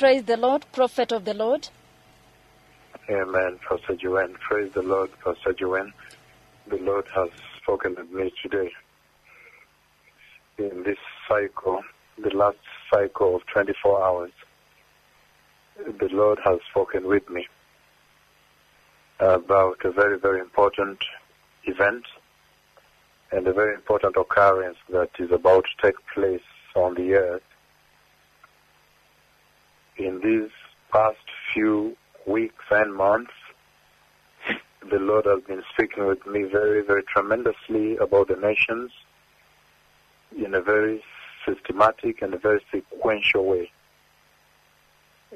Praise the Lord, prophet of the Lord. Amen, Pastor Joanne. Praise the Lord, Pastor Joanne. The Lord has spoken to me today. In this cycle, the last cycle of 24 hours, the Lord has spoken with me about a very, very important event and a very important occurrence that is about to take place on the earth. In these past few weeks and months, the Lord has been speaking with me very, very tremendously about the nations in a very systematic and a very sequential way.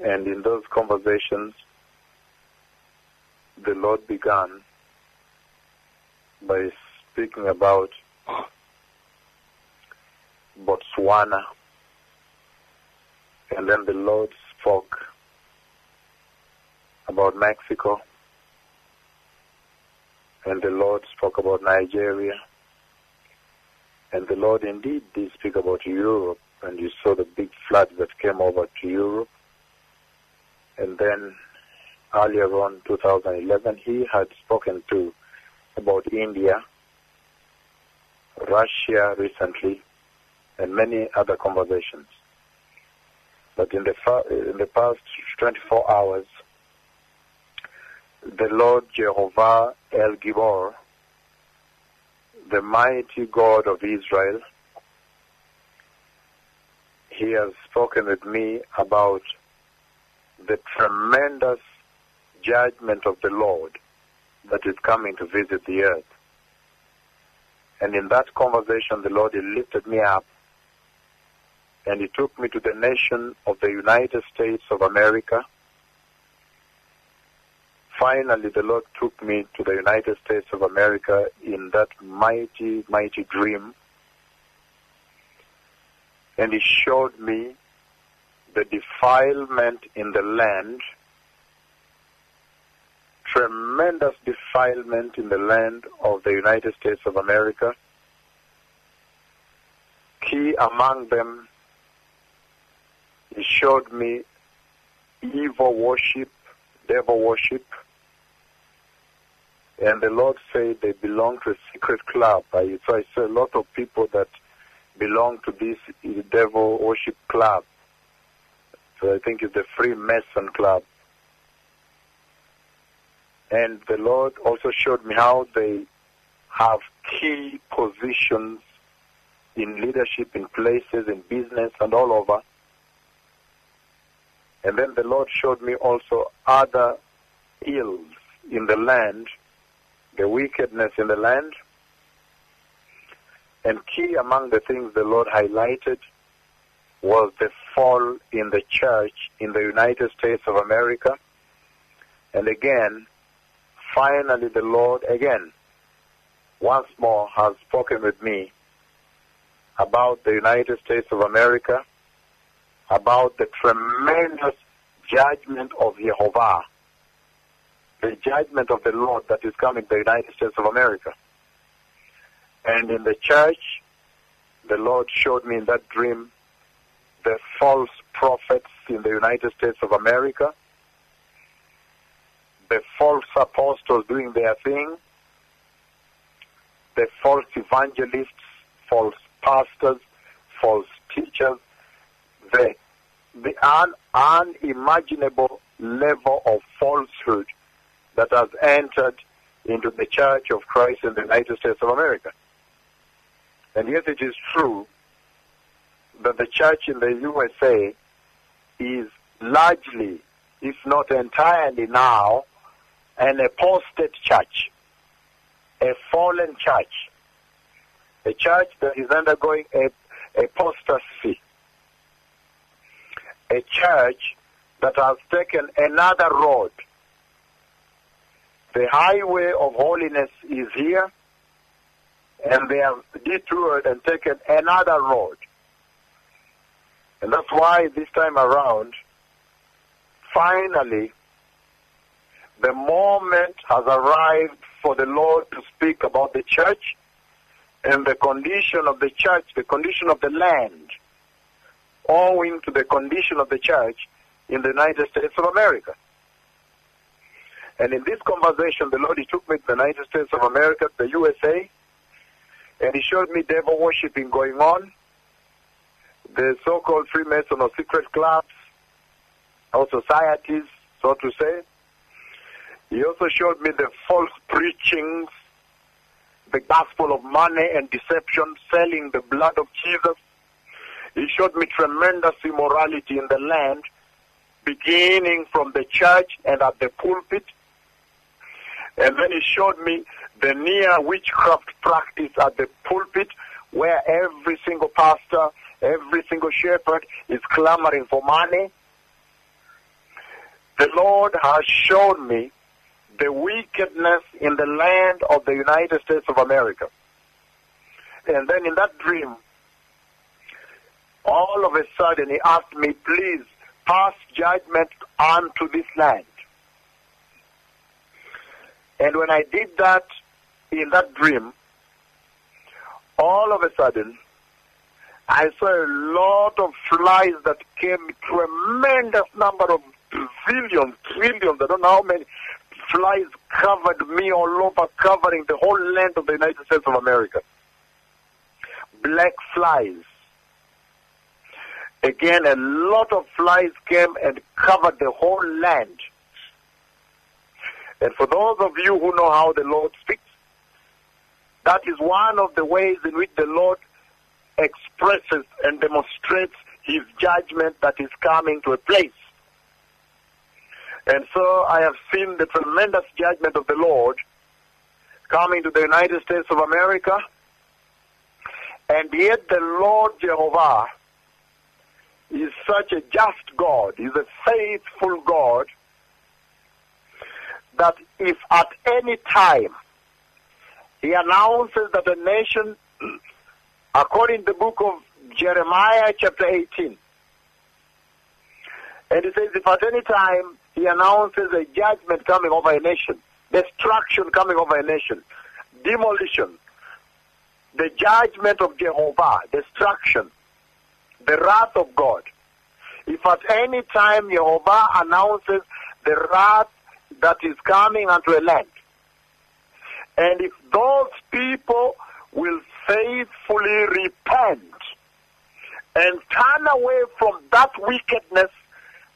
And in those conversations, the Lord began by speaking about Botswana. And then the Lord spoke about Mexico. And the Lord spoke about Nigeria. And the Lord indeed did speak about Europe. And you saw the big flood that came over to Europe. And then earlier on, 2011, he had spoken to about India, Russia recently, and many other conversations. But in the, fa- eh, in the past 24 hours, the Lord Jehovah El Gibor, the mighty God of Israel, he has spoken with me about the tremendous judgment of the Lord that is coming to visit the earth. And in that conversation, the Lord lifted me up and he took me to the nation of the United States of America. Finally, the Lord took me to the United States of America in that mighty, mighty dream. And he showed me the defilement in the land, tremendous defilement in the land of the United States of America. Key among them, he showed me evil worship, devil worship. And the Lord said they belong to a secret club. I, so I saw a lot of people that belong to this devil worship club. So I think it's the Freemason Club. And the Lord also showed me how they have key positions in leadership, in places, in business, and all over. And then the Lord showed me also other ills in the land, the wickedness in the land. And key among the things the Lord highlighted was the fall in the church in the United States of America. And again, finally the Lord again, once more has spoken with me about the United States of America, about the tremendous judgment of Jehovah, the judgment of the Lord that is coming to the United States of America. And in the church, the Lord showed me in that dream the false prophets in the United States of America, the false apostles doing their thing, the false evangelists, false pastors, false teachers, the, the un, unimaginable level of falsehood that has entered into the Church of Christ in the United States of America. And yet it is true that the church in the USA is largely, if not entirely now, an apostate church, a fallen church, a church that is undergoing a, apostasy, a church that has taken another road. The highway of holiness is here, and they have detoured and taken another road. And that's why this time around, finally, the moment has arrived for the Lord to speak about the church and the condition of the church, the condition of the land, owing to the condition of the church, in the United States of America. And in this conversation, the Lord, He took me to the United States of America, the USA, and He showed me devil worshipping going on, the so-called Freemason or secret clubs, or societies, so to say. He also showed me the false preachings, the gospel of money and deception, selling the blood of Jesus. He showed me tremendous immorality in the land, beginning from the church and at the pulpit. And then he showed me the near witchcraft practice at the pulpit, where every single pastor, every single shepherd is clamoring for money. The Lord has shown me the wickedness in the land of the United States of America. And then in that dream, all of a sudden he asked me, please pass judgment unto this land. And when I did that in that dream, all of a sudden, I saw a lot of flies that came, tremendous number of zillions, trillions, I don't know how many flies covered me all over, covering the whole land of the United States of America. Black flies. Again, a lot of flies came and covered the whole land. And for those of you who know how the Lord speaks, that is one of the ways in which the Lord expresses and demonstrates his judgment that is coming to a place. And so I have seen the tremendous judgment of the Lord coming to the United States of America. And yet the Lord Jehovah such a just God, He's a faithful God, that if at any time He announces that a nation, according to the book of Jeremiah chapter 18, and He says, if at any time he announces a judgment coming over a nation, destruction coming over a nation, demolition, the judgment of Jehovah, destruction, the wrath of God. If at any time Jehovah announces the wrath that is coming unto a land, and if those people will faithfully repent and turn away from that wickedness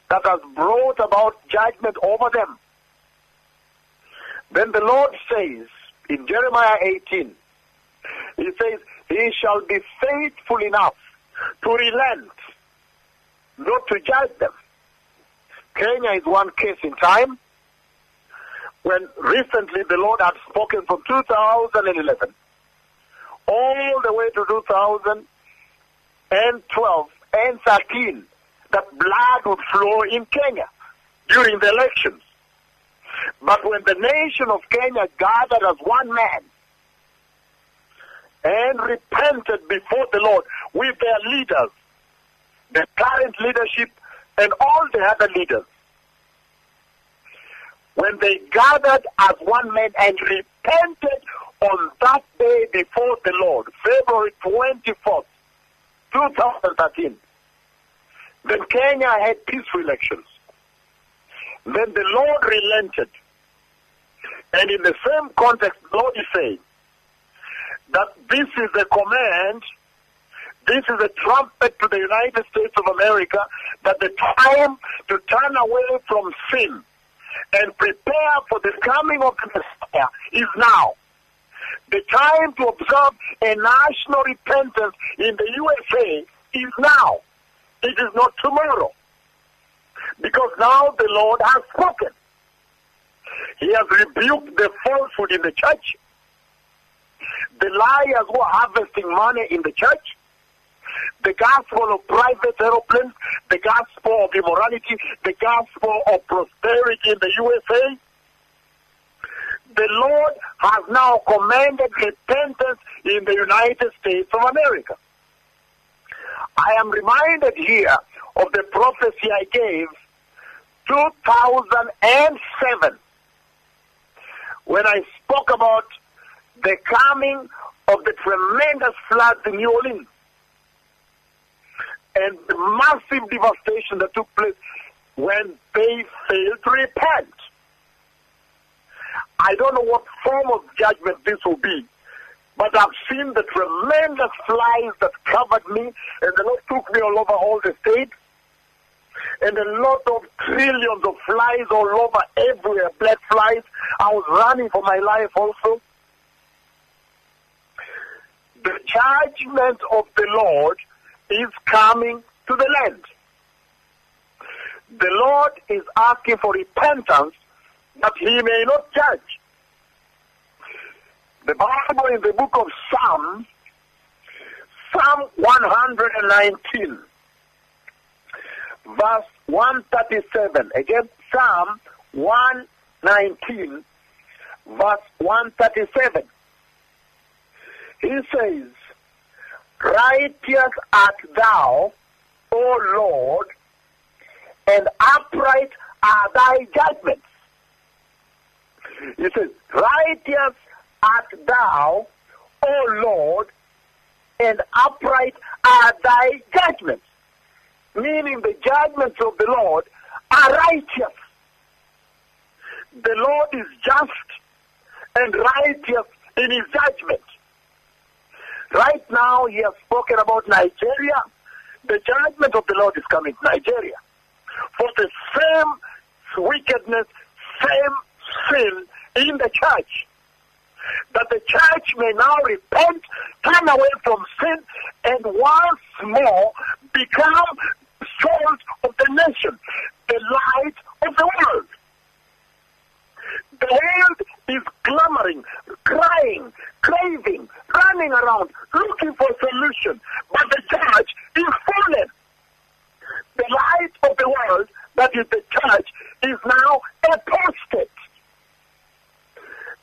that has brought about judgment over them. Then the Lord says in Jeremiah 18, He says, He shall be faithful enough to relent, not to judge them. Kenya is one case in time when recently the Lord had spoken from 2011 all the way to 2012 and 13 that blood would flow in Kenya during the elections. But when the nation of Kenya gathered as one man and repented before the Lord with their leaders, the current leadership and all the other leaders, when they gathered as one man and repented on that day before the Lord, February 24th, 2013, then Kenya had peaceful elections. Then the Lord relented. And in the same context, Lord is saying that this is the command, this is a trumpet to the United States of America that the time to turn away from sin and prepare for the coming of the Messiah is now. The time to observe a national repentance in the USA is now. It is not tomorrow. Because now the Lord has spoken. He has rebuked the falsehood in the church, the liars who are harvesting money in the church, the gospel of private aeroplanes, the gospel of immorality, the gospel of prosperity in the USA. The Lord has now commanded repentance in the United States of America. I am reminded here of the prophecy I gave 2007 when I spoke about the coming of the tremendous floods in New Orleans and the massive devastation that took place when they failed to repent. I don't know what form of judgment this will be, but I've seen the tremendous flies that covered me, and the Lord took me all over all the state, and a lot of trillions of flies all over everywhere, black flies. I was running for my life also. The judgment of the Lord is coming to the land. The Lord is asking for repentance that he may not judge. The Bible in the book of Psalms, Psalm 119, verse 137. Again, Psalm 119, verse 137. He says, Righteous art thou, O Lord, and upright are thy judgments. He says, Righteous art thou, O Lord, and upright are thy judgments. Meaning the judgments of the Lord are righteous. The Lord is just and righteous in his judgment. Right now, he has spoken about Nigeria. The judgment of the Lord is coming to Nigeria. For the same wickedness, same sin in the church. That the church may now repent, turn away from sin, and once more become salt of the nation, the light of the world. The world is clamoring, crying, craving, running around, looking for solution. But the church is fallen. The light of the world, that is the church, is now apostate.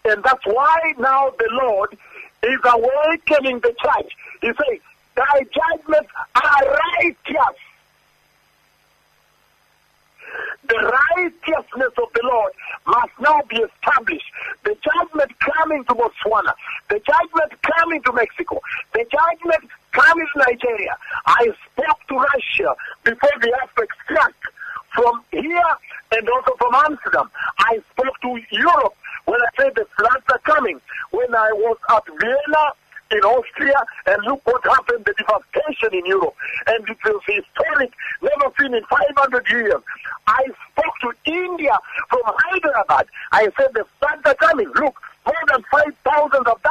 And that's why now the Lord is awakening the church. He says, Thy judgments are righteous. The righteousness of the Lord must now be established. The judgment coming to Botswana, the judgment coming to Mexico, the judgment coming to Nigeria. I spoke to Russia before the earthquake struck. From here and also from Amsterdam, I spoke to Europe when I said the floods are coming. When I was at Vienna, in Austria, and look what happened, the devastation in Europe. And it was historic, never seen in 500 years. I India from Hyderabad. I said the floods are coming. Look, more than 5,000 have